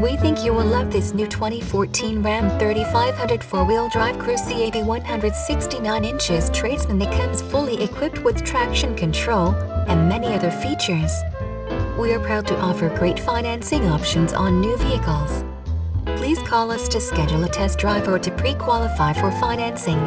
We think you will love this new 2014 Ram 3500 4-wheel drive Crew Cab 169 inches tradesman that comes fully equipped with traction control and many other features. We are proud to offer great financing options on new vehicles. Please call us to schedule a test drive or to pre-qualify for financing.